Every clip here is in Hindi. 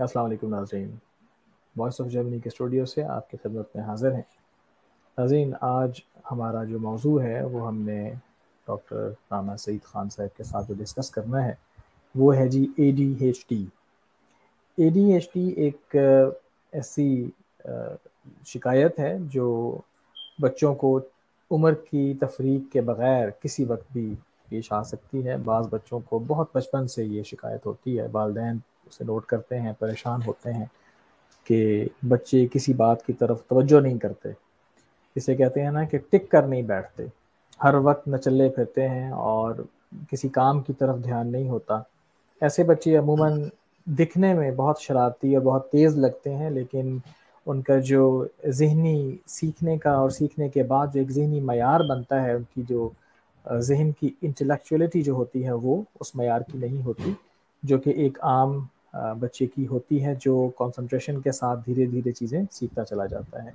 अस्सलाम नाजरीन। वॉइस ऑफ़ जर्मनी के स्टूडियो से आपकी खिदमत में हाज़िर हैं। नाजीन आज हमारा जो मौजू है, वो हमने डॉक्टर राना सईद ख़ान साहब के साथ जो डिस्कस करना है, वो है जी A D H D A D H D एक ऐसी शिकायत है जो बच्चों को उम्र की तफरीक के बग़ैर किसी वक्त भी पेश आ सकती है। बाज़ बच्चों को बहुत बचपन से ये शिकायत होती है, वालदेन उसे नोट करते हैं, परेशान होते हैं कि बच्चे किसी बात की तरफ़ तवज्जो नहीं करते। इसे कहते हैं ना कि टिक कर नहीं बैठते। हर वक्त न चले फिरते हैं और किसी काम की तरफ़ ध्यान नहीं होता। ऐसे बच्चे अमूमन दिखने में बहुत शरारती और बहुत तेज़ लगते हैं, लेकिन उनका जो जहनी सीखने का और सीखने के बाद जो एक जहनी मैार बनता है, उनकी जो जहन की इंटेलेक्चुअलिटी जो होती है, वो उस मैार की नहीं होती, जो कि एक आम बच्चे की होती है जो कंसंट्रेशन के साथ धीरे धीरे चीज़ें सीखता चला जाता है।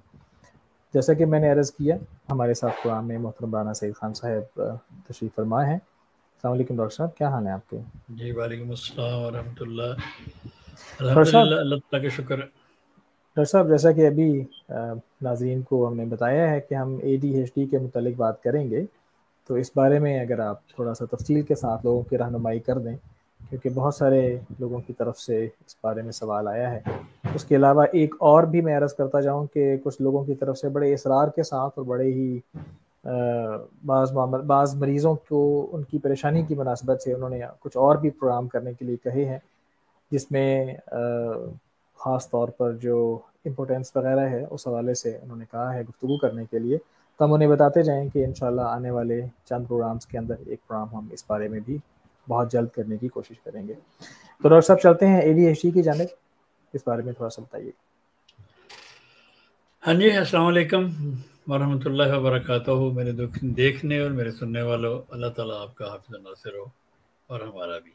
जैसा कि मैंने अर्ज़ किया हमारे साथ कुरान में मोहतरम राना सईद खान साहब तशरीफ़ फरमाए हैं। अलैक्म डॉक्टर साहब क्या हाल है आपके? जी वालेकुम अस्सलाम के शुक्र डॉक्टर साहब जैसा कि अभी नाजरीन को हमने बताया है कि हम ए डी एच डी के मतलब बात करेंगे तो इस बारे में अगर आप थोड़ा सा तफसील के साथ लोगों की रहनुमाई कर दें क्योंकि बहुत सारे लोगों की तरफ़ से इस बारे में सवाल आया है। उसके अलावा एक और भी मैं अर्ज़ करता जाऊँ कि कुछ लोगों की तरफ़ से बड़े इसरार के साथ और बड़े ही बाज़ बाज़ मरीज़ों को उनकी परेशानी की मुनासबत से उन्होंने कुछ और भी प्रोग्राम करने के लिए कहे हैं, जिसमें ख़ास तौर पर जो इम्पोर्टेंस वगैरह है उस हवाले से उन्होंने कहा है गुफ्तु करने के लिए। तो हम उन्हें बताते जाएँ कि इन आने वाले चंद प्रोग्राम्स के अंदर एक प्रोग्राम हम इस बारे में भी बहुत जल्द करने की कोशिश करेंगे। तो डॉक्टर साहब, चलते हैं ए की जानब। इस बारे में थोड़ा सा बताइए। हाँ जी, अस्सलाम वालेकुम वरहमतुल्लाहि वबरकातुहू। मेरे देखने और मेरे सुनने वालों, अल्लाह ताला आपका हाफिज नासिर हो और हमारा भी।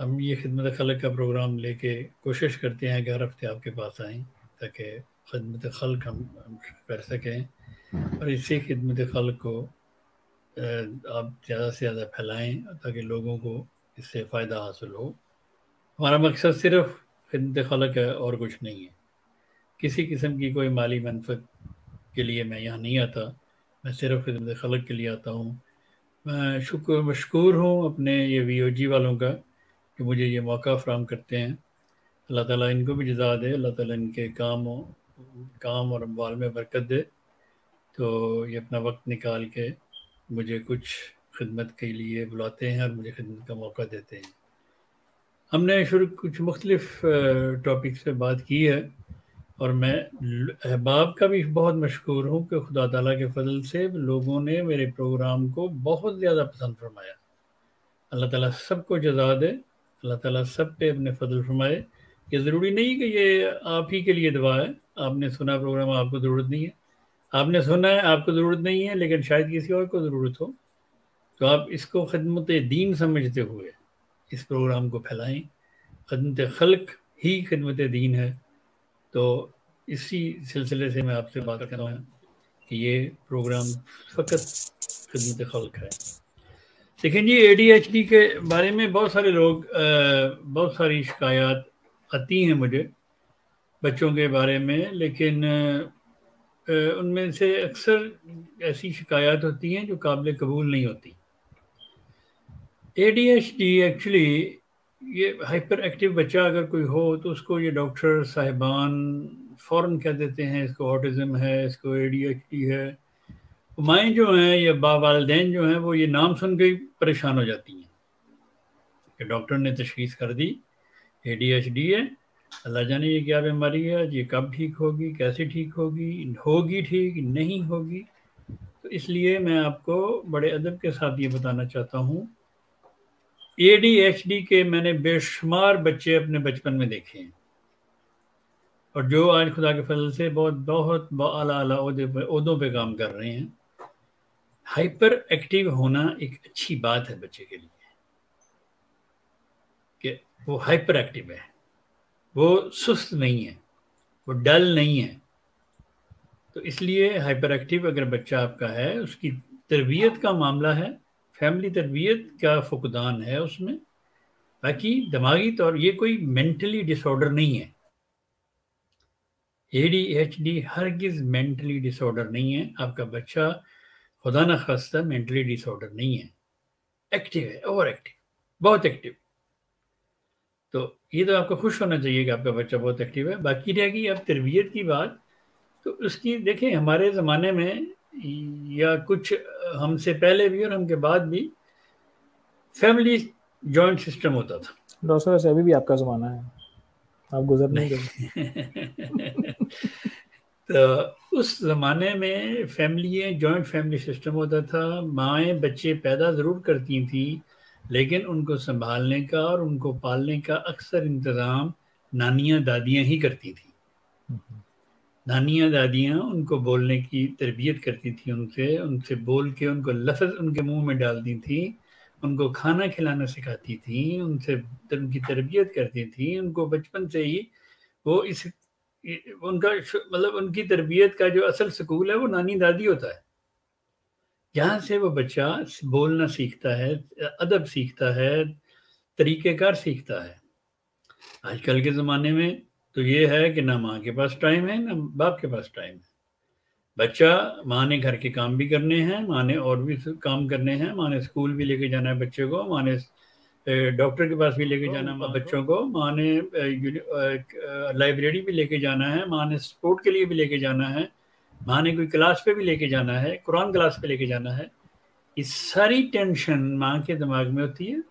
हम ये खिदमत खल का प्रोग्राम लेके कोशिश करते हैं कि हर हफ़्ते आपके पास आएँ, ताकि खदमत खल हम कर सकें। और इसी खिदमत खल को आप ज़्यादा से ज़्यादा फैलाएँ ताकि लोगों को इससे फ़ायदा हासिल हो। हमारा मकसद सिर्फ़ खिदमत खलक है और कुछ नहीं है। किसी किस्म की कोई माली मनफत के लिए मैं यहाँ नहीं आता। मैं सिर्फ़ खिदमत खलक के लिए आता हूँ। मैं शुक्र मशहूर हूँ अपने ये वी ओ जी वालों का कि मुझे ये मौका फ्राहम करते हैं। अल्लाह ताला इनको भी जजा दे, अल्लाह ताला इनके काम काम और अम्बाल में बरकत दे। तो ये अपना वक्त निकाल के मुझे कुछ खिदमत के लिए बुलाते हैं और मुझे खिदमत का मौका देते हैं। हमने शुरू कुछ मुख्तलिफ़ टॉपिक से बात की है और मैं अहबाब का भी बहुत मशहूर हूँ कि खुदा तला के फजल से लोगों ने मेरे प्रोग्राम को बहुत ज़्यादा पसंद फरमाया। अल्लाह ताला सबको जजा दे, अल्लाह ताला सब पे अपने फजल फरमाए। ये ज़रूरी नहीं कि ये आप ही के लिए दवा है। आपने सुना प्रोग्राम, आपको ज़रूरत नहीं है। आपने सुना है, आपको ज़रूरत नहीं है, लेकिन शायद किसी और को ज़रूरत हो। तो आप इसको खदमत दीन समझते हुए इस प्रोग्राम को फैलाएँ। खदमत खल्क ही खदमत दीन है। तो इसी सिलसिले से मैं आपसे बात कर रहा हूँ कि ये प्रोग्राम फ़कत खदमत खल्क है। लेकिन जी ए के बारे में बहुत सारे लोग बहुत सारी शिकायत आती हैं मुझे बच्चों के बारे में, लेकिन उनमें से अक्सर ऐसी शिकायत होती हैं जो काबिल कबूल नहीं होती। A D H D actually ये हाइपर एक्टिव बच्चा अगर कोई हो तो उसको ये डॉक्टर साहिबान फ़ौर कह देते हैं, इसको ऑटिज़म है, इसको ए डी एच डी है। माएँ जो हैं या वालदेन जो हैं, वो ये नाम सुन के परेशान हो जाती हैं। कि डॉक्टर ने तशखीस कर दी ए डी एच डी है अल्लाह जाने ये क्या बीमारी है? ये कब ठीक होगी? कैसे ठीक होगी? होगी ठीक, नहीं होगी? तो इसलिए मैं आपको बड़े अदब के साथ ये बताना चाहता हूँ। ए डी एच डी के मैंने बेशुमार बच्चे अपने बचपन में देखे हैं। और जो आज खुदा के फजल से बहुत बहुत आला आला उहदों पे काम कर रहे हैं। हाइपर एक्टिव होना एक अच्छी बात है बच्चे के लिए। कि वो हाइपर एक्टिव है। वो सुस्त नहीं है, वो डल नहीं है। तो इसलिए हाइपर एक्टिव अगर बच्चा आपका है, उसकी तरबियत का मामला है फैमिली तरबियत का फुकदान है उसमें। बाकी दिमागी तौर, ये कोई मेंटली डिसऑर्डर नहीं है। ए डी एच डी हरगिज मेंटली डिसऑर्डर नहीं है। आपका बच्चा खुदा न खास्ता मेंटली डिसऑर्डर नहीं है। एक्टिव है ओवर एक्टिव बहुत एक्टिव तो ये तो आपको खुश होना चाहिए कि आपका बच्चा बहुत एक्टिव है। बाकी रहेगी अब तरबियत की बात। तो उसकी देखें हमारे ज़माने में या कुछ हमसे पहले भी और हमके बाद भी फैमिली जॉइंट सिस्टम होता था। डॉक्टर वैसे अभी भी आपका ज़माना है। आप गुजर नहीं गए तो उस ज़माने में फैमिली जॉइंट फैमिली सिस्टम होता था। माएँ बच्चे पैदा ज़रूर करती थी। लेकिन उनको संभालने का और उनको पालने का अक्सर इंतज़ाम नानियाँ दादियाँ ही करती थी। नानियाँ दादियाँ उनको बोलने की तरबियत करती थी उनसे उनसे बोल के उनको लफ्ज़ उनके मुँह में डालती थी, उनको खाना खिलाना सिखाती थी, उनसे उनकी तरबियत करती थी, उनको बचपन से ही वो इस, उनका मतलब उनकी तरबियत का जो असल स्कूल है वो नानी दादी होता है। जहाँ से वो बच्चा बोलना सीखता है अदब सीखता है तरीक़ेकार सीखता है। आजकल के ज़माने में तो ये है कि ना माँ के पास टाइम है ना बाप के पास टाइम है। बच्चा माँ ने घर के काम भी करने हैं माँ ने और भी काम करने हैं माँ ने स्कूल भी लेके जाना है बच्चे को माँ ने डॉक्टर के पास भी लेके जाना है बच्चों को माँ ने लाइब्रेरी भी लेके जाना है माँ ने स्पोर्ट के लिए भी लेके जाना है। माँ ने कोई क्लास पे भी लेके जाना है, कुरान क्लास पे लेके जाना है, ये सारी टेंशन माँ के दिमाग में होती है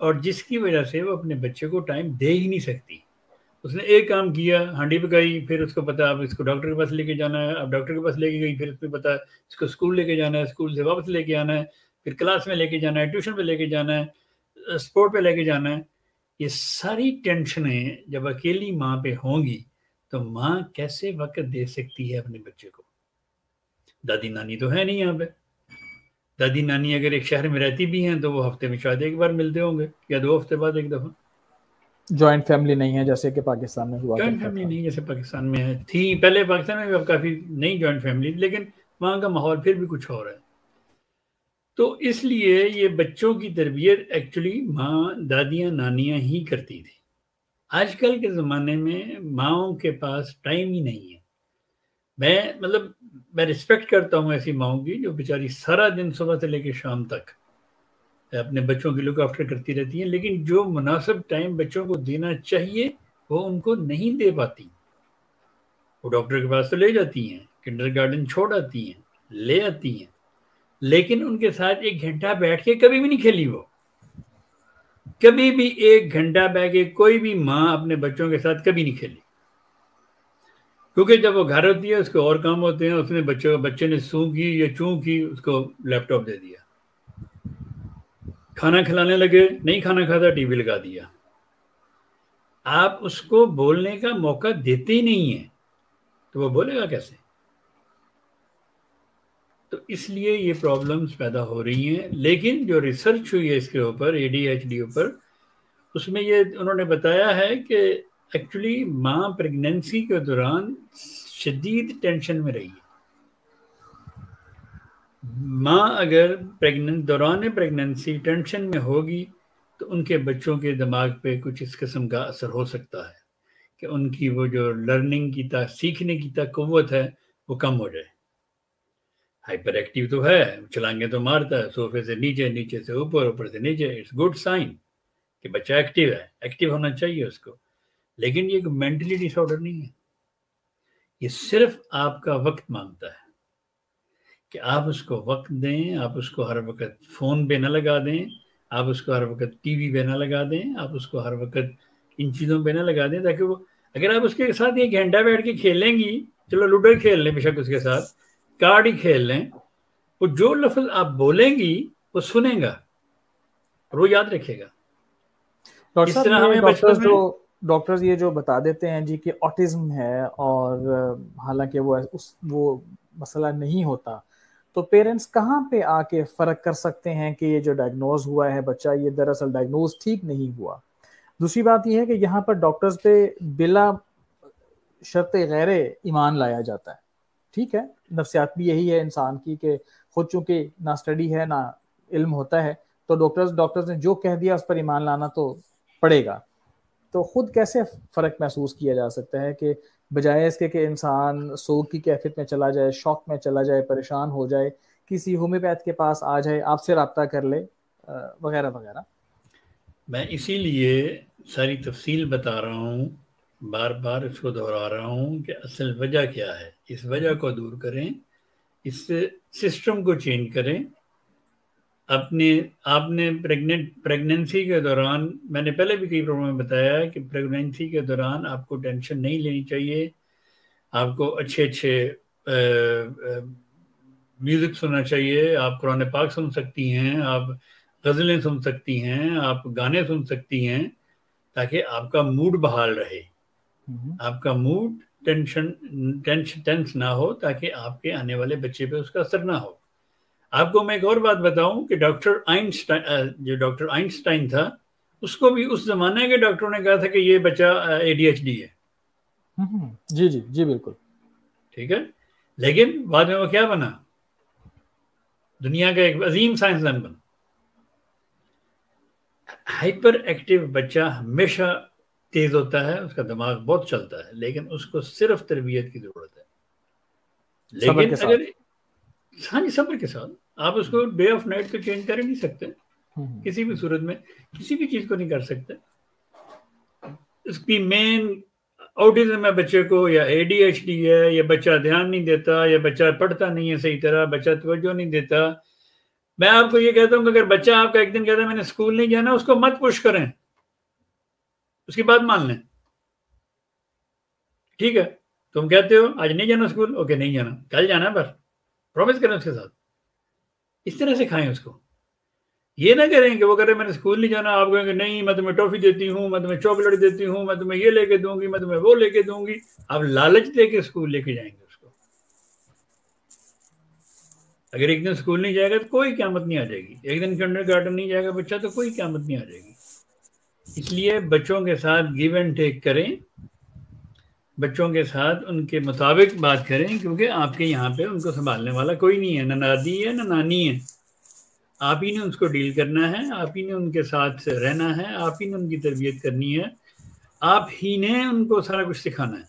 और जिसकी वजह से वो अपने बच्चे को टाइम दे ही नहीं सकती। उसने एक काम किया, हांडी पकाई, फिर उसको पता अब इसको डॉक्टर के पास लेके जाना है, अब डॉक्टर के पास लेके गई, फिर उसको पता इसको स्कूल लेके जाना है, स्कूल से वापस लेके आना है, फिर क्लास में लेके जाना है, ट्यूशन पे लेके जाना है, स्पोर्ट पे लेके जाना है। ये सारी टेंशनें जब अकेली माँ पे होंगी तो माँ कैसे वक्त दे सकती है अपने बच्चे को? दादी नानी तो है नहीं यहाँ पे। दादी नानी अगर एक शहर में रहती भी हैं तो वो हफ़्ते में शायद एक बार मिलते होंगे या दो हफ़्ते बाद एक दफ़ा। जॉइंट फैमिली नहीं है जैसे कि पाकिस्तान में हुआ जॉइंट फैमिली नहीं जैसे पाकिस्तान में है। थी पहले पाकिस्तान में भी अब काफ़ी नई जॉइंट फैमिली लेकिन वहाँ का माहौल फिर भी कुछ और है। तो इसलिए ये बच्चों की तरबियत एक्चुअली माँ दादियाँ नानियाँ ही करती थी। आजकल के ज़माने में माओ के पास टाइम ही नहीं है। मैं मतलब मैं रिस्पेक्ट करता हूँ ऐसी माओ की जो बेचारी सारा दिन सुबह से लेकर शाम तक अपने बच्चों की लुक आफ्टर करती रहती हैं, लेकिन जो मुनासिब टाइम बच्चों को देना चाहिए, वो उनको नहीं दे पाती। वो डॉक्टर के पास तो ले जाती हैं किंडर गार्डन छोड़ आती हैं, ले आती हैं, लेकिन उनके साथ एक घंटा बैठ के कभी भी नहीं खेली वो। कभी भी एक घंटा बह के कोई भी माँ अपने बच्चों के साथ कभी नहीं खेली। क्योंकि जब वो घर होती है, उसके और काम होते हैं, उसने बच्चों, बच्चे ने सू की, या चू की, उसको लैपटॉप दे दिया। खाना खिलाने लगे, नहीं खाना खाता टीवी लगा दिया। आप उसको बोलने का मौका देते ही नहीं है तो वो बोलेगा कैसे? तो इसलिए ये प्रॉब्लम्स पैदा हो रही हैं। लेकिन जो रिसर्च हुई है इसके ऊपर ए डी ऊपर, उसमें ये उन्होंने बताया है कि एक्चुअली माँ प्रेगनेंसी के दौरान शदीद टेंशन में रही है। माँ अगर प्रेगनेंट दौरान प्रेगनेंसी टेंशन में होगी तो उनके बच्चों के दिमाग पे कुछ इस किस्म का असर हो सकता है कि उनकी वो जो लर्निंग की ता, सीखने की तकवत है, वो कम हो जाए। हाइपर एक्टिव तो है, चलाएँगे तो मारता है, सोफे से नीचे नीचे से ऊपर ऊपर से नीचे इट्स गुड साइन कि बच्चा एक्टिव है एक्टिव होना चाहिए उसको। लेकिन ये मेंटली डिसऑर्डर नहीं है। ये सिर्फ़ आपका वक्त माँगता है कि आप उसको वक्त दें, आप उसको हर वक्त फ़ोन पे ना लगा दें, आप उसको हर वक्त टीवी पे ना लगा दें, आप उसको हर वक्त इन चीज़ों पे ना लगा दें ताकि वो, अगर आप उसके साथ एक घंटा बैठ के खेलेंगी, चलो लूडो खेल लें बेशक उसके साथ कार्ड ही खेल लें वो जो लफ्ज आप बोलेंगी वो सुनेगा और वो याद रखेगा। डॉक्टर जो डॉक्टर्स ये जो बता देते हैं जी कि ऑटिज्म है और हालाँकि वो उस वो मसला नहीं होता। तो पेरेंट्स कहाँ पे आके फ़र्क कर सकते हैं कि ये जो डायग्नोज हुआ है बच्चा ये दरअसल डायग्नोज ठीक नहीं हुआ? दूसरी बात यह है कि यहाँ पर डॉक्टर्स पे बिला शर्त गैर ईमान लाया जाता है। ठीक है, नफ्सियात भी यही है इंसान की कि खुद चूँकि ना स्टडी है, ना इल्म होता है तो डॉक्टर्स डॉक्टर्स ने जो कह दिया उस पर ईमान लाना तो पड़ेगा। तो खुद कैसे फ़र्क महसूस किया जा सकता है कि बजाय इसके कि इंसान सोग की कैफियत में चला जाए, शौक में चला जाए, परेशान हो जाए, किसी होम्योपैथ के पास आ जाए, आपसे रबता कर ले वगैरह वगैरह। मैं इसीलिए सारी तफसील बता रहा हूँ बार बार इसको दोहरा रहा हूँ कि असल वजह क्या है। इस वजह को दूर करें, इस सिस्टम को चेंज करें। अपने, आपने प्रेग्नेंट, प्रेगनेंसी के दौरान, मैंने पहले भी कई प्रोग्राम में बताया कि प्रेगनेंसी के दौरान आपको टेंशन नहीं लेनी चाहिए। आपको अच्छे अच्छे म्यूज़िक सुनना चाहिए। आप कुरान पाक सुन सकती हैं, आप गज़लें सुन सकती हैं, आप गाने सुन सकती हैं, ताकि आपका मूड बहाल रहे। आपका मूड टेंशन टेंशन टेंस ना हो ताकि आपके आने वाले बच्चे पे उसका असर ना हो। आपको मैं एक और बात बताऊँ कि डॉक्टर आइंस्टाइन जो डॉक्टर आइंस्टाइन था उसको भी उस जमाने के डॉक्टरों ने कहा था कि ये बच्चा एडीएचडी है। हम्म, जी जी जी बिल्कुल। ठीक है? लेकिन बाद में वो क्या बना? दुनिया का एक अजीम साइंसदान बना। हाइपर एक्टिव बच्चा हमेशा तेज होता है उसका दिमाग बहुत चलता है लेकिन उसको सिर्फ़ तरबियत की ज़रूरत है। लेकिन अगर हाँ जी सब्र के साथ। आप उसको डे ऑफ़ नाइट तो चेंज कर ही नहीं सकते। हम्म। किसी भी सूरत में किसी भी चीज़ को नहीं कर सकते। उसकी मेन ऑटिज्म है बच्चे को या एडीएचडी है या बच्चा ध्यान नहीं देता या बच्चा पढ़ता नहीं है सही तरह बच्चा तवज्जो नहीं देता। मैं आपको ये कहता हूँ कि अगर बच्चा आपका एक दिन कहता है मैंने स्कूल नहीं जाना उसको मत पुश करें। उसकी बात मान लें। ठीक है तुम कहते हो, आज नहीं जाना स्कूल ओके नहीं जाना। कल जाना है, पर प्रॉमिस करें उसके साथ। इस तरह से खाएँ उसको। ये ना करें कि वो कह रहे मैंने स्कूल नहीं जाना। आप कहेंगे, नहीं, मैं तुम्हें टॉफी देती हूँ, मैं तुम्हें चॉकलेट देती हूँ, मैं तुम्हें ये लेके दूँगी, मैं तुम्हें वो लेके दूँगी। आप लालच दे के स्कूल लेके जाएँगे उसको। अगर एक दिन स्कूल नहीं जाएगा तो कोई क्यामत नहीं आ जाएगी। एक दिन किंडर गार्डन नहीं जाएगा, बच्चा तो कोई क्यामत नहीं आ जाएगी। इसलिए बच्चों के साथ गिव एंड टेक करें। बच्चों के साथ उनके मुताबिक बात करें, क्योंकि आपके यहाँ पे उनको संभालने वाला कोई नहीं है। ना दादी है ना नानी है। आप ही ने उसको डील करना है, आप ही ने उनके साथ रहना है, आप ही ने उनकी तरबियत करनी है, आप ही ने उनको सारा कुछ सिखाना है।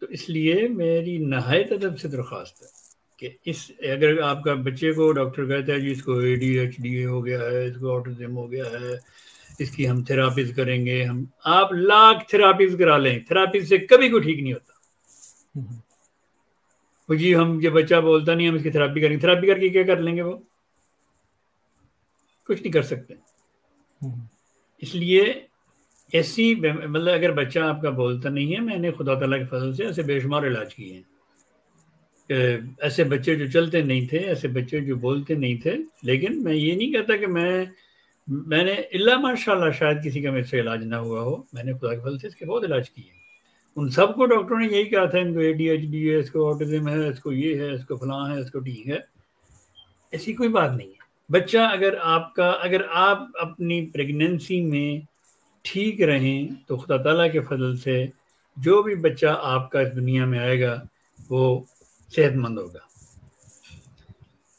तो इसलिए मेरी नहायत अदब से दरख्वास्त है। कि इस, अगर आपका बच्चे को डॉक्टर कहता है जी इसको ए डी एच डी हो गया है, इसको ऑटिज्म हो गया है, इसकी हम थेरापीज करेंगे, हम, आप लाख थेरापीज करा लें, थेरापीज से कभी कोई ठीक नहीं होता। वो जी, हम ये बच्चा बोलता नहीं, हम इसकी थेरापी करेंगे, थेरापी करके क्या कर लेंगे वो? कुछ नहीं कर सकते। इसलिए ऐसी मतलब अगर बच्चा आपका बोलता नहीं है, मैंने खुदा तला के फ़सल से ऐसे बेशुमार इलाज किए हैं। ऐसे बच्चे जो चलते नहीं थे, ऐसे बच्चे जो बोलते नहीं थे, लेकिन मैं ये नहीं कहता कि मैं, मैंने इल्ला माशाल्लाह शायद किसी का मेरे से इलाज ना हुआ हो। मैंने खुदा के फल से इसके बहुत इलाज किए उन सबको डॉक्टरों ने यही कहा था, इनको ए डी एच डी है, इसको ऑटिज्म है, इसको ये है, इसको फलां है, इसको ठीक है। ऐसी कोई बात नहीं है। बच्चा अगर आपका, अगर आप अपनी प्रेगनेंसी में ठीक रहें तो खुदा तला के फजल से जो भी बच्चा आपका इस दुनिया में आएगा, वो सेहतमंद होगा।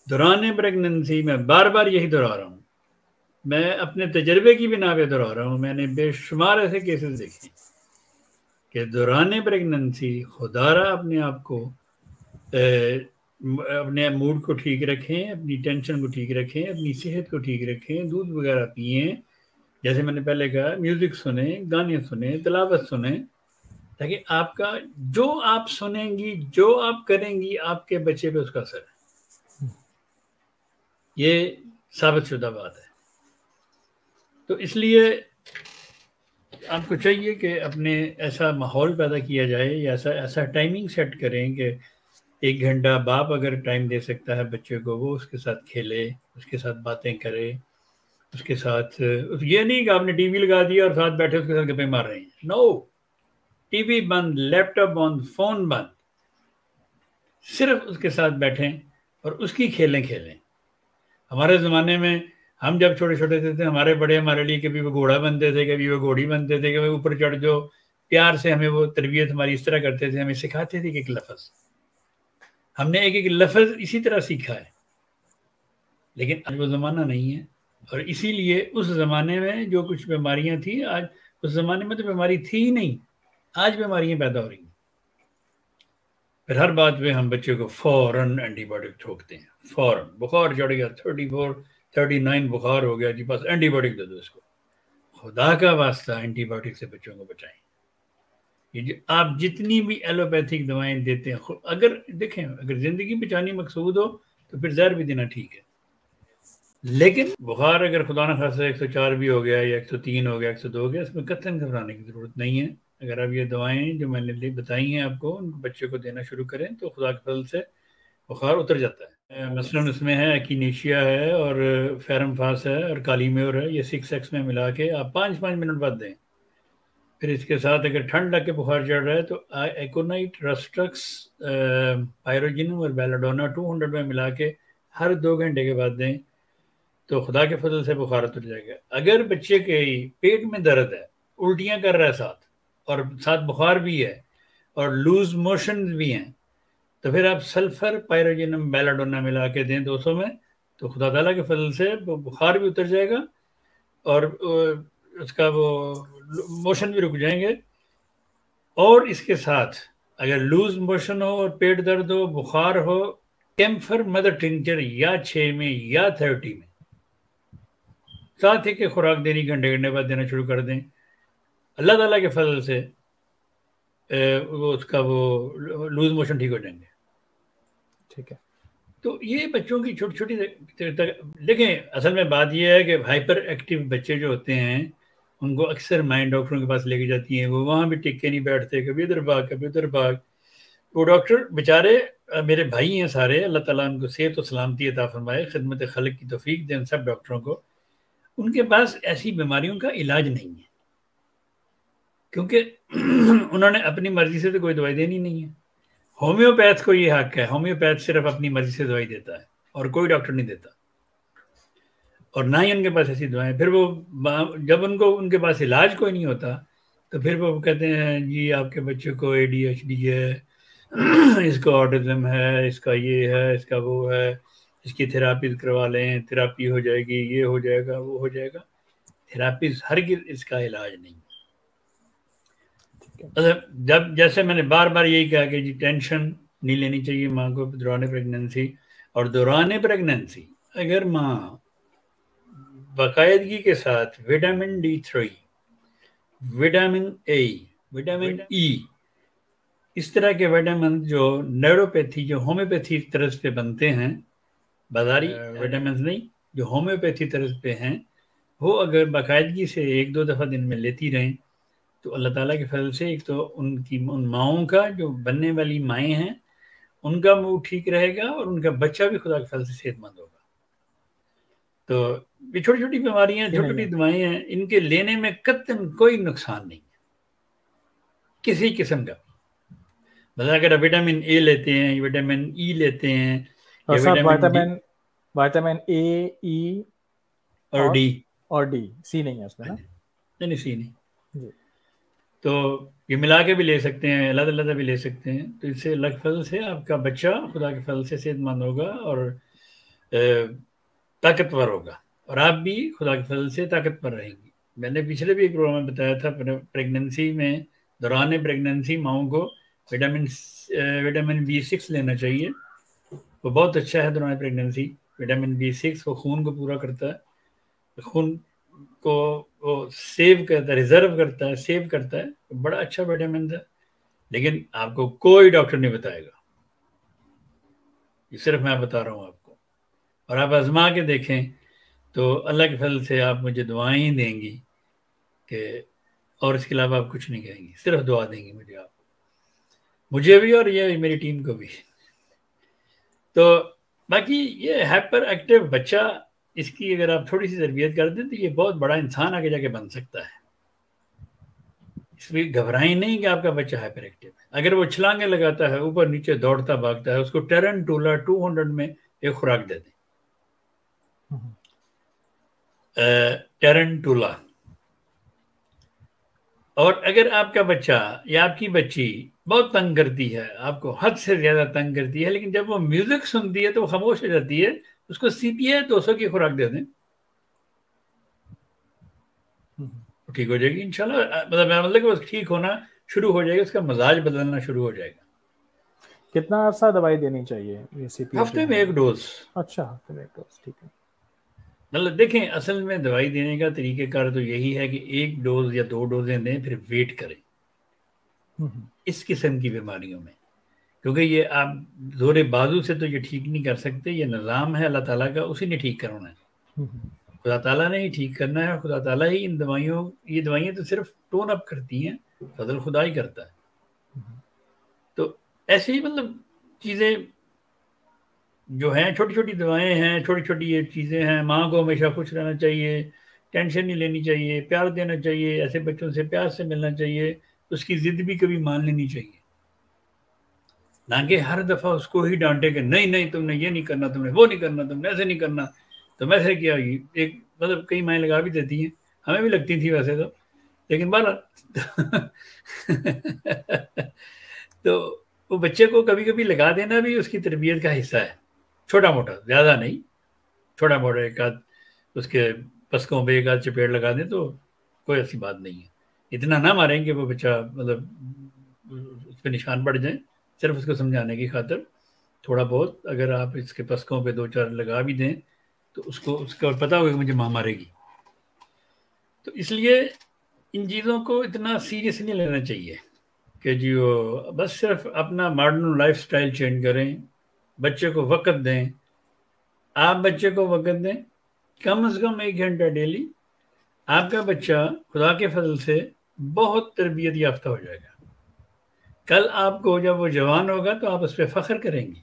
दौरान प्रेगनेंसी में बार बार यही दोहरा रहा हूँ। मैं अपने तजर्बे की बिना पे दोहरा रहा हूँ। मैंने बेशुमार ऐसे केसेस देखे कि दौरान प्रेगनेंसी खुदारा अपने आप को अपने मूड को ठीक रखें, अपनी टेंशन को ठीक रखें, अपनी सेहत को ठीक रखें, दूध वगैरह पिए। जैसे मैंने पहले कहा म्यूज़िक सुने, गाने सुने, तलावत सुने ताकि आपका, जो आप सुनेंगी, जो आप करेंगी, आपके बच्चे पे उसका असर है। ये साबित शुदा बात है। तो इसलिए आपको चाहिए कि अपने ऐसा माहौल पैदा किया जाए या ऐसा ऐसा टाइमिंग सेट करें कि एक घंटा बाप अगर टाइम दे सकता है बच्चे को, वो उसके साथ खेले, उसके साथ बातें करे, उसके साथ, ये नहीं कि आपने टीवी लगा दिया और साथ बैठे उसके साथ गप्पे मार रहे हैं। नो टीवी बंद लैपटॉप बंद फ़ोन बंद। सिर्फ़ उसके साथ बैठें और उसकी खेलें खेलें। हमारे ज़माने में हम जब छोटे छोटे थे, थे हमारे बड़े हमारे लिए कभी वो घोड़ा बनते थे कभी वो घोड़ी बनते थे कभी ऊपर चढ़ जो प्यार से हमें वो तरबियत हमारी इस तरह करते थे हमें सिखाते थे एक लफज। हमने एक एक लफज इसी तरह सीखा है। लेकिन आज वो ज़माना नहीं है और इसीलिए उस ज़माने में जो कुछ बीमारियाँ थी आज उस ज़माने में तो बीमारी थी ही नहीं। आज बीमारियाँ पैदा हो रही हैं। फिर हर बात पे हम बच्चे को फ़ौरन एंटीबायोटिक ठोकते हैं। फ़ौरन। बुखार चढ़ गया, थर्टी फोर, थर्टी नाइन बुखार हो गया जी, बस एंटीबायोटिक दे दो इसको। खुदा का वास्ता एंटीबायोटिक से बच्चों को बचाएँ। ये जो आप जितनी भी एलोपैथिक दवाएँ देते हैं अगर देखें, अगर ज़िंदगी बचानी मकसूद हो तो फिर जहर भी देना ठीक है। लेकिन बुखार अगर खुदा न खासा एक सौ चार भी हो गया या एक सौ तीन हो गया, एक सौ दो हो गया, इसमें कथन घबराने की ज़रूरत नहीं है। अगर आप ये दवाएँ जो मैंने बताई हैं आपको, उनको बच्चे को देना शुरू करें तो खुदा के फल से बुखार उतर जाता है। मसलन उसमें है, एकीनेशिया है और फेरम फास है और काली मेर है। ये सिक्स एक्स में मिला के आप पाँच पाँच मिनट बाद दें। फिर इसके साथ अगर ठंड लग के बुखार चढ़ रहा है तो एकोनाइट रस्ट्रक्स पायरोजिन और बेलाडोना टू हंड्रेड में मिला के हर दो घंटे के बाद दें तो खुदा के फजल से बुखार उतर जाएगा। अगर बच्चे के पेट में दर्द है, उल्टियाँ कर रहा है साथ और साथ बुखार भी है और लूज मोशन भी हैं तो फिर आप सल्फ़र पायरोजिनम बेलाडोना मिला के दें 200 में तो खुदा तला के फजल से बुखार भी उतर जाएगा और उसका वो मोशन भी रुक जाएँगे। और इसके साथ अगर लूज मोशन हो और पेट दर्द हो, बुखार हो कैम्फर मदर टिंचर या छः में या थर्टी में, साथ ही के खुराक देनी घंटे घंटे बाद देना शुरू कर दें। अल्लाह ताला के फजल से ए, वो उसका वो लूज मोशन ठीक हो जाएँगे। ठीक है। तो ये बच्चों की छोटी छोटी देखें असल में बात ये है कि हाइपर एक्टिव बच्चे जो होते हैं उनको अक्सर माइंड डॉक्टरों के पास लेके जाती हैं वो वहाँ भी टिक के नहीं बैठते कभी इधर भाग कभी उधर भाग। वो डॉक्टर बेचारे मेरे भाई हैं सारे अल्लाह ताला उनको सेहत और सलामती अता फरमाए खिदमत खलक की तोफ़ीक दें सब डॉक्टरों को। उनके पास ऐसी बीमारियों का इलाज नहीं है। क्योंकि उन्होंने अपनी मर्ज़ी से तो कोई दवाई देनी नहीं है। होम्योपैथ को ये हक है, होम्योपैथ सिर्फ़ अपनी मर्ज़ी से दवाई देता है और कोई डॉक्टर नहीं देता। और ना ही उनके पास ऐसी दवाएँ। फिर वो जब उनको, उनके पास इलाज कोई नहीं होता तो फिर वो कहते हैं, जी, आपके बच्चे को ए डी एच डी है, इसको ऑटिज्म है, इसका ये है, इसका वो है, इसकी थेरापी करवा लें, थेरापी हो जाएगी, ये हो जाएगा, वो हो जाएगा। थेरापी हर इसका इलाज नहीं। जब जैसे मैंने बार बार यही कहा कि जी टेंशन नहीं लेनी चाहिए माँ को दौरान प्रेगनेंसी और दौरान प्रेगनेंसी अगर माँ बाकायदगी के साथ vitamin D three vitamin A vitamin E इस तरह के विटामिन जो नेरोपैथी जो होम्योपैथी तरह पे बनते हैं बाजारी विटामिन नहीं जो होम्योपैथी तरह पे हैं वो अगर बाकायदगी से एक दो दफ़ा दिन में लेती रहें तो अल्लाह ताला के फजल से एक तो उनकी उन माओं का जो बनने वाली माएँ हैं उनका मुँह ठीक रहेगा और उनका बच्चा भी खुदा के फजल से सेहतमंद होगा। तो ये छोटी छोटी बीमारियाँ छोटी छोटी दवाएँ हैं इनके लेने में कतन कोई नुकसान नहीं है। किसी किस्म का। मतलब अगर विटामिन ए लेते हैं विटामिन ई लेते हैं विटामिन विटामिन ए ई और डी। और डी सी नहीं है उसमें ना? नहीं नहीं सी नहीं। तो ये मिला के भी ले सकते हैं अलग अलग भी ले सकते हैं। तो इससे अलग फल से आपका बच्चा खुदा के फल से सेहतमंद होगा और ताकतवर होगा। और आप भी खुदा के फल से ताकतवर रहेंगी। मैंने पिछले भी एक प्रोग्राम में बताया था प्रेगनेंसी में, दौरान प्रेगनेंसी माओ को विटामिन विटामिन बी सिक्स लेना चाहिए। वो बहुत अच्छा है दौरान प्रेगनेंसी विटामिन बी सिक्स वो खून को पूरा करता है। खून को वो सेव करता है रिज़र्व करता है सेव करता है तो बड़ा अच्छा विटामिन है लेकिन आपको कोई डॉक्टर नहीं बताएगा। ये सिर्फ़ मैं बता रहा हूँ आपको। और आप आजमा के देखें तो अल्लाह के फल से आप मुझे दुआएँ देंगी कि, और इसके अलावा आप कुछ नहीं कहेंगी, सिर्फ़ दुआ देंगी मुझे आप। मुझे भी और ये मेरी टीम को भी। तो बाकी ये हाइपर एक्टिव बच्चा इसकी अगर आप थोड़ी सी तरबियत कर दें तो ये बहुत बड़ा इंसान आगे जाके बन सकता है। इसमें घबराई नहीं कि आपका बच्चा हाइपर एक्टिव है। अगर वो छलांगे लगाता है, ऊपर नीचे दौड़ता भागता है, उसको टेरन टूला टू हंड्रेड में एक खुराक दे दें। टेरन टूला और अगर आपका बच्चा या आपकी बच्ची बहुत तंग करती है, आपको हद से ज़्यादा तंग करती है, लेकिन जब वो म्यूज़िक सुनती है तो वो खामोश हो जाती है उसको सीपीए दो सौ की खुराक दे दें। हम्म। ठीक हो जाएगी इंशाल्लाह। मतलब मेरा मतलब कि बस ठीक होना शुरू हो जाएगा उसका मजाज बदलना शुरू हो जाएगा। कितना अरसा दवाई देनी चाहिए हफ़्ते में एक डोज। अच्छा हफ़्ते में एक डोज ठीक है। मतलब देखें असल में दवाई देने का तरीक़ेकार तो यही है कि एक डोज या दो डोजें दें फिर वेट करें। हम्म। इस किस्म की बीमारियों में। क्योंकि ये आप ज़ोर बाजू से तो ये ठीक नहीं कर सकते ये निज़ाम है अल्लाह ताला का उसी ने ठीक करना है हम्म। खुदा ताला ने ही ठीक करना है खुदा ताला ही इन दवाइयों ये दवाइयाँ तो सिर्फ़ टोन अप करती हैं फजल खुदा ही करता है हम्म। तो ऐसे ही मतलब चीज़ें जो हैं छोटी छोटी दवाएँ हैं छोटी छोटी ये चीज़ें हैं माँ को हमेशा खुश रहना चाहिए टेंशन नहीं लेनी चाहिए प्यार देना चाहिए ऐसे बच्चों से प्यार से मिलना चाहिए उसकी ज़िद भी कभी मान लेनी चाहिए ना कि हर दफ़ा उसको ही डांटे कि नहीं नहीं, तुमने ये नहीं करना, तुमने वो नहीं करना, तुमने ऐसे नहीं करना। तो ऐसे किया, एक मतलब कई माएँ लगा भी देती हैं। हमें भी लगती थी वैसे तो। लेकिन बार तो वो बच्चे को कभी कभी लगा देना भी उसकी तरबियत का हिस्सा है। छोटा मोटा ज़्यादा नहीं। छोटा मोटा एक आध उसके पसकों पे एक आध चपेट लगा दें तो कोई ऐसी बात नहीं है। इतना ना मारें कि वो बच्चा मतलब उस पर निशान पड़ जाए। सिर्फ़ उसको समझाने की खातर थोड़ा बहुत अगर आप इसके पसकों पे दो चार लगा भी दें तो उसको, उसका पता होगा कि मुझे माँ मारेगी। तो इसलिए इन चीज़ों को इतना सीरियस नहीं लेना चाहिए कि जी वो बस सिर्फ़ अपना मॉडर्न लाइफ स्टाइल चेंज करें, बच्चे को वक़्त दें। आप बच्चे को वक़्त दें, कम अज़ कम एक घंटा डेली। आपका बच्चा खुदा के फजल से बहुत तरबियत याफ्ता हो जाएगा। कल आपको जब वो जवान होगा तो आप उस पर फ़ख्र करेंगे।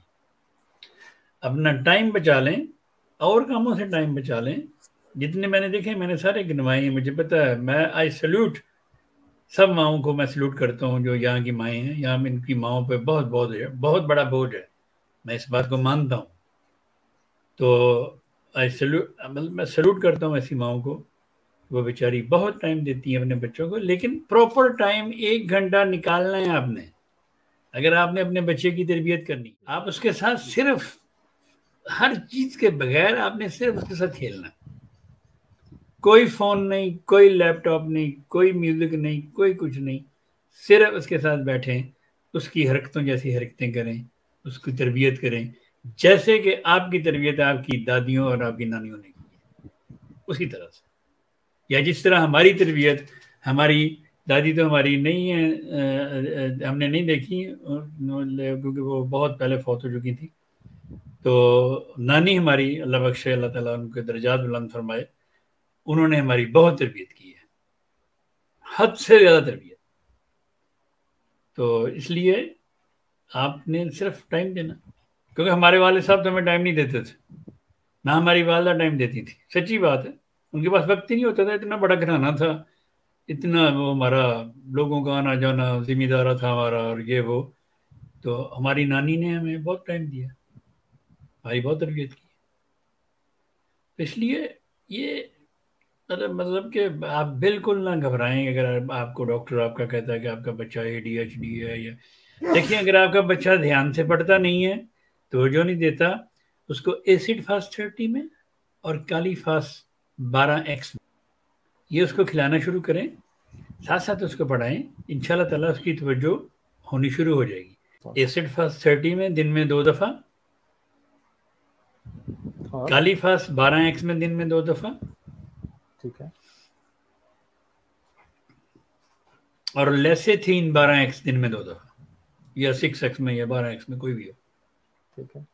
अपना टाइम बचा लें, और कामों से टाइम बचा लें। जितने मैंने देखे, मैंने सारे गिनवाए। हैं मुझे पता है, मैं आई सल्यूट सब माओं को मैं सल्यूट करता हूँ, जो यहाँ की माएँ हैं। यहाँ इनकी माओं पर बहुत बहुत बहुत बड़ा बोझ है। मैं इस बात को मानता हूँ। तो आई सल्यूट मतलब मैं सल्यूट करता हूँ ऐसी माओं को। वो बेचारी बहुत टाइम देती हैं अपने बच्चों को, लेकिन प्रॉपर टाइम एक घंटा निकालना है आपने। अगर आपने अपने बच्चे की तरबियत करनी, आप उसके साथ सिर्फ़ हर चीज़ के बगैर आपने सिर्फ़ उसके साथ खेलना। कोई फ़ोन नहीं, कोई लैपटॉप नहीं, कोई म्यूज़िक नहीं, कोई कुछ नहीं, सिर्फ़ उसके साथ बैठे, उसकी हरकतों जैसी हरकतें करें, उसकी तरबियत करें, जैसे कि आपकी तरबियत आपकी दादियों और आपकी नानियों ने की उसी तरह से। या जिस तरह हमारी तरबियत, हमारी दादी तो हमारी नहीं है हमने नहीं देखी, क्योंकि वो बहुत पहले फौत हो चुकी थी। तो नानी हमारी, अल्लाह बख्श, अल्लाह ताला उनके दर्जात बुलंद फरमाए, उन्होंने हमारी बहुत तरबियत की है। हद से ज़्यादा तरबियत। तो इसलिए आपने सिर्फ़ टाइम देना। क्योंकि हमारे वाले साहब तो हमें टाइम नहीं देते थे। ना हमारी वालदा टाइम देती थी। सच्ची बात है। उनके पास वक्त ही नहीं होता था इतना बड़ा घराना था। इतना वो हमारा लोगों का आना जाना जिम्मेदारा था हमारा और ये वो। तो हमारी नानी ने हमें बहुत टाइम दिया। भाई बहुत तरबियत की। तो इसलिए ये मतलब मतलब कि आप बिल्कुल ना घबराएँ अगर आपको डॉक्टर आपका कहता है कि आपका बच्चा ए डी एच डी है या देखिए अगर आपका बच्चा ध्यान से पढ़ता नहीं है तो जो नहीं देता उसको एसिड फास्ट थर्टी में और काली फास्ट बारह एक्स ये उसको खिलाना शुरू करें साथ साथ उसको पढ़ाएँ। इन ताला उसकी तवज्जो होनी शुरू हो जाएगी। एसिड फास्ट थर्टी में दिन में दो दफ़ा काली फास्ट बारह एक्स में दिन में दो दफ़ा। ठीक है। और लेसे थीन बारह एक्स दिन में दो दफ़ा। या सिक्स एक्स में या बारह एक्स में कोई भी हो। ठीक है।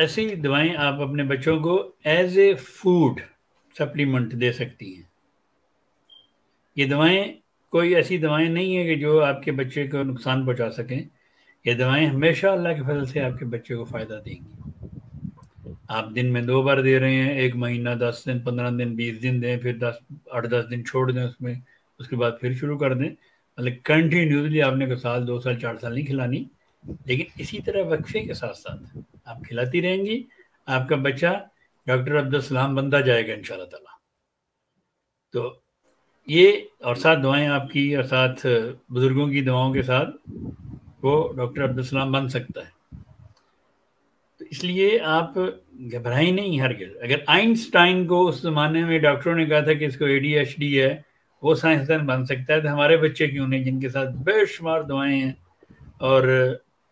ऐसी दवाएँ आप अपने बच्चों को एज ए फ़ूड सप्लीमेंट दे सकती हैं। ये दवाएँ, कोई ऐसी दवाएँ नहीं है कि जो आपके बच्चे को नुकसान पहुँचा सकें। ये दवाएँ हमेशा अल्लाह के फजल से आपके बच्चे को फ़ायदा देंगी। आप दिन में दो बार दे रहे हैं, एक महीना, दस दिन, पंद्रह दिन, बीस दिन दें, फिर दस, आठ दस दिन छोड़ दें उसमें, उसके बाद फिर शुरू कर दें। मतलब कंटिन्यूसली आपने को साल, दो साल, चार साल नहीं खिलानी। लेकिन इसी तरह वक्फे के साथ साथ आप खिलाती रहेंगी, आपका बच्चा डॉक्टर अब्दुलसलाम बनता जाएगा इन ताला। तो ये और साथ दुआएँ आपकी और साथ बुज़ुर्गों की दवाओं के साथ वो डॉक्टर अब्दुलसलाम बन सकता है। तो इसलिए आप घबराएँ नहीं हर गिर अगर आइंस्टाइन को उस जमाने में डॉक्टरों ने कहा था कि इसको एडीएचडी है, वो साइंसदान बन सकता है तो हमारे बच्चे क्यों नहीं, जिनके साथ बेशुमार दवाएँ हैं और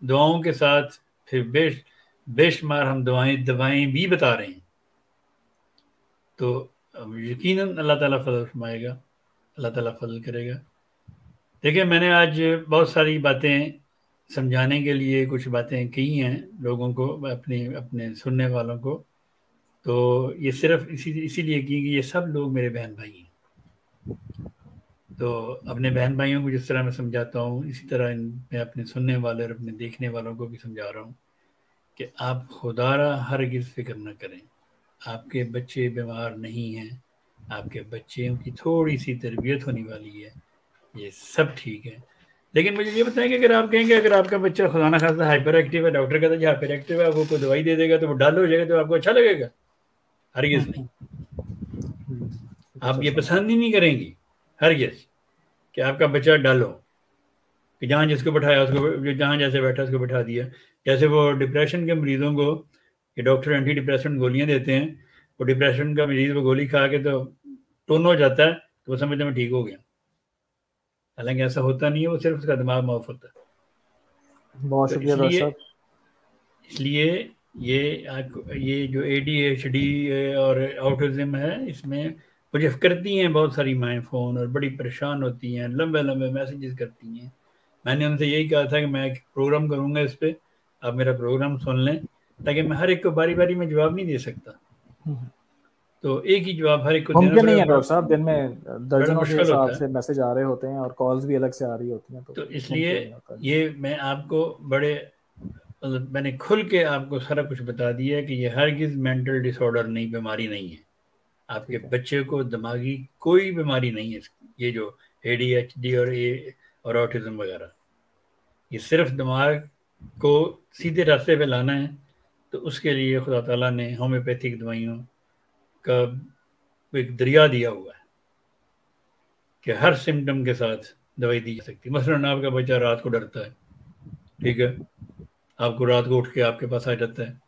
दवाओं के साथ फिर बेश, बेशुमार हम दवाएँ दवाएँ भी बता रहे हैं। तो यकीन अल्लाह ताला फजल फरमाएगा, अल्लाह ताला फजल करेगा। देखिए, मैंने आज बहुत सारी बातें समझाने के लिए कुछ बातें की हैं लोगों को, अपने अपने सुनने वालों को। तो ये सिर्फ़ इसी, इसीलिए की कि ये सब लोग मेरे बहन भाई हैं। तो अपने बहन भाइयों को जिस तरह मैं समझाता हूँ इसी तरह मैं अपने सुनने वाले और अपने देखने वालों को भी समझा रहा हूँ कि आप खुदारा हर गिज फ़िक्र न करें। आपके बच्चे बीमार नहीं हैं आपके बच्चों की थोड़ी सी तरबियत होने वाली है ये सब ठीक है। लेकिन मुझे ये बताएँ कि अगर आप कहेंगे अगर आपका बच्चा खुदा ना खासा हाइपर एक्टिव है डॉक्टर कहता है हाइपर एक्टिव है आपको कोई दवाई दे देगा तो वो डाल हो जाएगा तो आपको अच्छा लगेगा? हर हरगिज नहीं आप ये पसंद ही नहीं करेंगी। हरगिज कि आपका बच्चा डालो कि जहाँ जिसको बैठाया उसको जहाँ जैसे बैठा उसको बैठा दिया। जैसे वो डिप्रेशन के मरीजों को ये डॉक्टर एंटी डिप्रेशन गोलियाँ देते हैं वो डिप्रेशन का मरीज़ वो गोली खा के तो टोन हो जाता है तो वो समझते में ठीक हो गया। हालाँकि ऐसा होता नहीं है वो सिर्फ़ उसका दिमाग माफ़ होता है। बहुत तो शुक्रिया इसलिए, इसलिए ये ये जो ए डी एच डी और आउटिज्म है इसमें मुझे करती हैं बहुत सारी माएँ फ़ोन और बड़ी परेशान होती हैं लंबे लंबे मैसेजेस करती हैं। मैंने उनसे यही कहा था कि मैं एक प्रोग्राम करूँगा इस पर आप मेरा प्रोग्राम सुन लें ताकि मैं हर एक को बारी बारी में जवाब नहीं दे सकता। हम्म। तो एक ही जवाब हर एक को मुमकिन नहीं है डॉक्टर साहब दिन में दर्जनों के हिसाब से मैसेज आ रहे होते हैं और कॉल्स भी अलग से आ रही होती हैं तो, तो इसलिए ये मैं आपको बड़े मतलब मैंने खुल के आपको सारा कुछ बता दिया है कि ये हरगिज मेंटल डिसऑर्डर नहीं बीमारी नहीं है। आपके बच्चे को दिमागी कोई बीमारी नहीं है। ये जो ए डी एच डी और ए और ऑटिज्म वगैरह ये सिर्फ़ दिमाग को सीधे रास्ते पे लाना है तो उसके लिए खुदा ताला ने होम्योपैथिक दवाइयों का एक दरिया दिया हुआ है कि हर सिम्टम के साथ दवाई दी जा सकती है। मसलन आपका बच्चा रात को डरता है ठीक है? आपको रात को उठ के आपके पास आ जाता है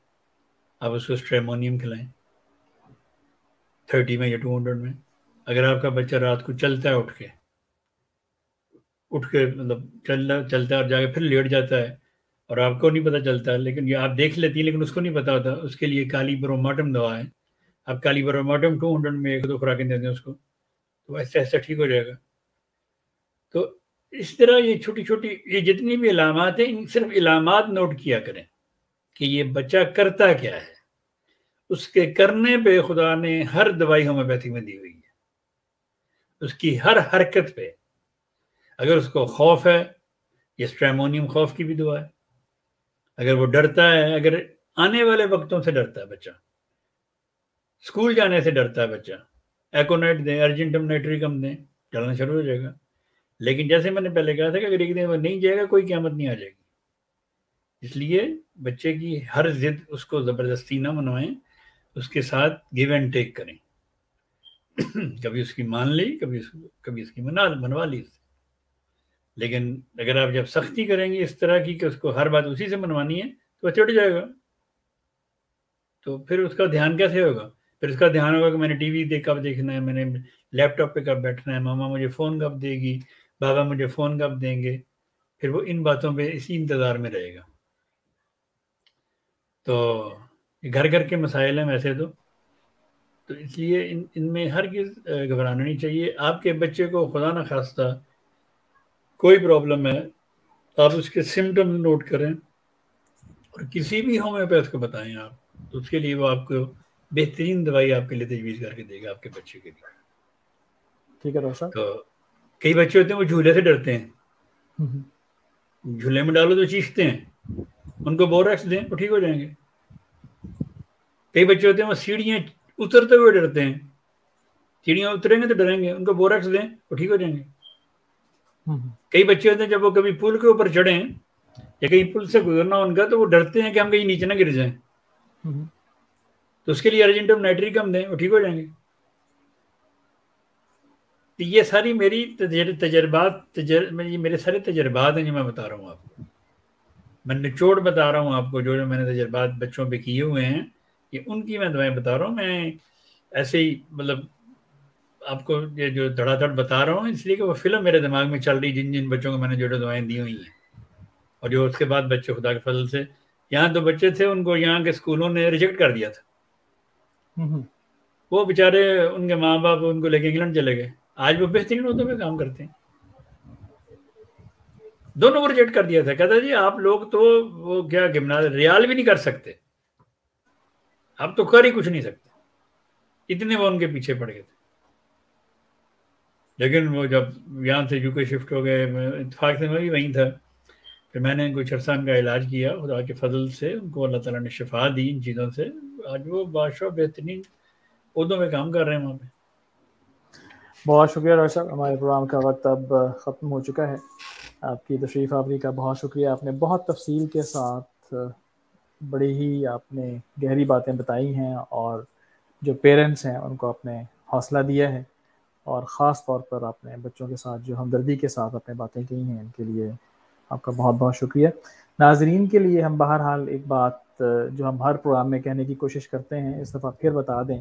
आप उसको स्ट्रेमोनियम खिलाएँ थर्टी में या टू हंड्रेड में। अगर आपका बच्चा रात को चलता है उठ के उठ के मतलब चल चलता है और जाके फिर लेट जाता है, और आपको नहीं पता चलता, लेकिन ये आप देख लेती हैं, लेकिन उसको नहीं पता होता, उसके लिए काली ब्रोमाटम दवा है। आप काली ब्रोमाटम टू हंड्रेड में एक दो खुराकें देते हैं उसको तो ऐसे ऐसे ठीक हो जाएगा। तो इस तरह ये छोटी छोटी ये जितनी भी इलामत हैं, इन सिर्फ़ इलामत नोट किया करें कि ये बच्चा करता क्या है। उसके करने पे खुदा ने हर दवाई होम्योपैथी में दी हुई है। उसकी हर हरकत पे, अगर उसको खौफ है, ये स्ट्रेमोनियम खौफ की भी दुआ है। अगर वो डरता है, अगर आने वाले वक्तों से डरता है बच्चा, स्कूल जाने से डरता है बच्चा एकोनाइट दें, अर्जेंटम नाइट्रिकम दें, चलना शुरू हो जाएगा। लेकिन जैसे मैंने पहले कहा था कि अगर एक दिन वो नहीं जाएगा, कोई क़्यामत नहीं आ जाएगी। इसलिए बच्चे की हर जिद उसको ज़बरदस्ती ना मनवाएँ उसके साथ गिव एंड टेक करें। कभी उसकी मान ली, कभी कभी उसकी मना, मनवा ली लेकिन अगर आप जब सख्ती करेंगे इस तरह की कि उसको हर बात उसी से मनवानी है तो वह चढ़ जाएगा। तो फिर उसका ध्यान कैसे होगा? फिर उसका ध्यान होगा कि मैंने टीवी देख कब देखना है, मैंने लैपटॉप पे कब बैठना है, मामा मुझे फ़ोन कब देगी, बाबा मुझे फ़ोन कब देंगे? फिर वो इन बातों पे इसी इंतज़ार में रहेगा। तो घर घर के मसाइल हैं वैसे तो। तो इसलिए इन इनमें हर चीज़ घबराना नहीं चाहिए। आपके बच्चे को खुदा ना खास्ता कोई प्रॉब्लम है आप उसके सिम्टम नोट करें और किसी भी होम्योपैथ को बताएँ आप तो उसके लिए वो आपको बेहतरीन दवाई आपके लिए तजवीज़ करके देगा आपके बच्चे के लिए। ठीक है रोशन तो कई बच्चे होते हैं वो झूले से डरते हैं। हम्म। झूले में डालो तो चीखते हैं। उनको बोरक्स दें वो ठीक हो जाएँगे। कई बच्चे होते हैं वो सीढ़ियाँ उतरते हुए डरते हैं। सीढ़ियाँ उतरेंगे तो डरेंगे उनको बोरक्स दें वो ठीक हो जाएँगे। हम्म। कई बच्चे होते हैं जब वो कभी पुल के ऊपर चढ़े या कहीं पुल से गुजरना उनका तो वो डरते हैं कि हम कहीं नीचे ना गिर जाएँ। हम्म। तो उसके लिए अर्जेंटम नाइट्रिकम दें वो ठीक हो जाएँगे। तो ये सारी मेरी तजर्बात तजर मेरे सारे तजर्बात हैं जो मैं बता रहा हूँ आपको। मैं निचोड़ बता रहा हूँ आपको जो जो मैंने तजर्बात बच्चों पे किए हुए हैं। ये उनकी मैं दवाएँ बता रहा हूँ मैं ऐसे ही मतलब आपको ये जो धड़ाधड़ बता रहा हूँ इसलिए कि वो फ़िल्म मेरे दिमाग में चल रही जिन जिन बच्चों को मैंने जो जो दवाएँ दी हुई हैं। और जो उसके बाद बच्चे खुदा के फजल से यहाँ तो बच्चे थे उनको यहाँ के स्कूलों ने रिजेक्ट कर दिया था। हम्म, हम्म। वो बेचारे उनके माँ बाप उनको लेके इंग्लैंड चले गए। आज वो बेहतरीन उर्दू में काम करते हैं। दोनों को रिजेक्ट कर दिया था। कहता जी आप लोग तो वो क्या गिमना रियाल भी नहीं कर सकते। आप तो कर ही कुछ नहीं सकते। इतने वो उनके पीछे पड़ गए थे। लेकिन वो जब यहाँ से यूके शिफ्ट हो गए इतफाक से मैं भी वहीं था। फिर मैंने कुछ अर्सा का इलाज किया, खुदा के फजल से उनको अल्लाह ताला ने शिफा दी इन चीज़ों से। आज वो बादशाह बेहतरीन उर्दू में काम कर रहे हैं वहाँ पे। बहुत शुक्रिया डॉक्टर साहब। हमारे प्रोग्राम का वक्त अब ख़त्म हो चुका है। आपकी तशरीफ़ आवरी का बहुत शुक्रिया। आपने बहुत तफसील के साथ बड़ी ही आपने गहरी बातें बताई हैं और जो पेरेंट्स हैं उनको आपने हौसला दिया है और ख़ास तौर पर आपने बच्चों के साथ, जो हमदर्दी के साथ अपने बातें की हैं, इनके लिए आपका बहुत बहुत शुक्रिया। नाजरीन के लिए हम बहरहाल एक बात, जो हम हर प्रोग्राम में कहने की कोशिश करते हैं, इस दफ़ा फिर बता दें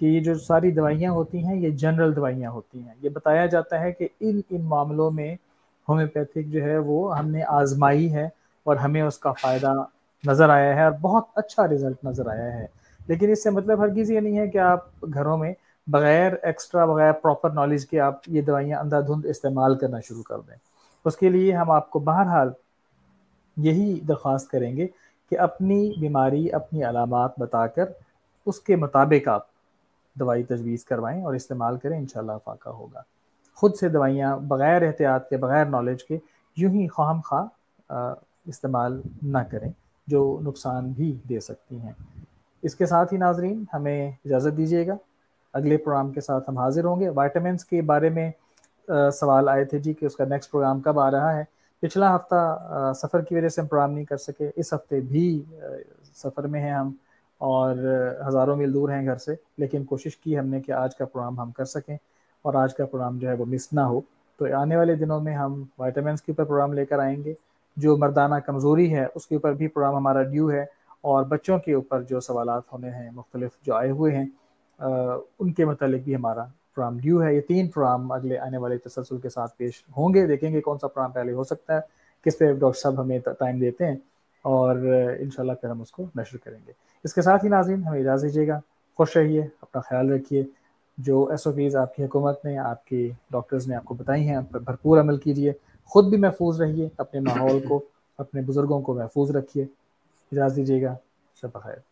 कि ये जो सारी दवाइयाँ होती हैं, ये जनरल दवाइयाँ होती हैं। ये बताया जाता है कि इन इन मामलों में होम्योपैथिक जो है वो हमने आजमाई है और हमें उसका फ़ायदा नज़र आया है और बहुत अच्छा रिज़ल्ट नज़र आया है। लेकिन इससे मतलब हरगिज़ ये नहीं है कि आप घरों में बग़ैर एक्स्ट्रा बगैर प्रॉपर नॉलेज के आप ये दवाइयाँ अंधाधुंध इस्तेमाल करना शुरू कर दें। उसके लिए हम आपको बहरहाल यही दरख्वास्त करेंगे कि अपनी बीमारी, अपनी अलामत बताकर उसके मुताबिक आप दवाई तजवीज़ करवाएँ और इस्तेमाल करें इन फाका होगा। ख़ुद से दवाइयाँ बग़ैर एहतियात के, बग़ैर नॉलेज के, यूँ ही खाम खा इस्तेमाल ना करें। जो नुकसान भी दे सकती हैं। इसके साथ ही नाजरीन हमें इजाज़त दीजिएगा। अगले प्रोग्राम के साथ हम हाजिर होंगे। वाइटामस के बारे में आ, सवाल आए थे जी कि उसका नेक्स्ट प्रोग्राम कब आ रहा है। पिछला हफ़्ता सफ़र की वजह से हम प्रोग्राम नहीं कर सके। इस हफ़्ते भी सफ़र में हैं हम और हज़ारों मील दूर हैं घर से। लेकिन कोशिश की हमने कि आज का प्रोग्राम हम कर सकें और आज का प्रोग्राम जो है वो मिस ना हो। तो आने वाले दिनों में हम वाइटामिन के ऊपर प्रोग्राम लेकर आएँगे। जो मर्दाना कमज़ोरी है उसके ऊपर भी प्रोग्राम हमारा ड्यू है और बच्चों के ऊपर जो सवाल होने हैं मुख्तलिफ़ जो आए हुए हैं आ, उनके मतलब भी हमारा प्रोग्राम ड्यू है। ये तीन प्रोग्राम अगले आने वाले तसलसल के साथ पेश होंगे। देखेंगे कौन सा प्रोग्राम पहले हो सकता है किस पे डॉक्टर साहब हमें टाइम देते हैं और इन फिर हम उसको नशर करेंगे। इसके साथ ही नाजीन हमें इजाज़ दीजिएगा खुश रहिए अपना ख्याल रखिए। जो एस ओ पीज़ आपकी हुकूमत ने आपके डॉक्टर्स ने आपको बताई हैं पर भरपूर अमल कीजिए। ख़ुद भी महफूज रहिए, अपने माहौल को, अपने बुज़ुर्गों को महफूज रखिए। इजाज़ दीजिएगा। शब खैर